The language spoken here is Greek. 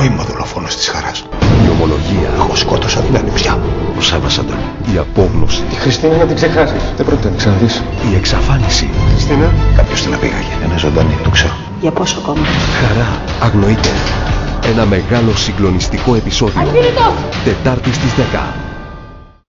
Εγώ είμαι ο δολοφόνος της χαράς. Η ομολογία. Εγώ σκότωσα την ανιψιά. Ο Σάββασαντα. Η απόγνωση. Τη Χριστίνα να την ξεχάσεις; Δεν πρόκειται να την ξαναδείς. Η εξαφάνιση. Χριστίνα; Κάποιος την απήγαγε. Ένα ζωντανή. Το ξέρω. Για πόσο ακόμα. Χαρά. Αγνοείται. Ένα μεγάλο συγκλονιστικό επεισόδιο. Τετάρτη στις 10.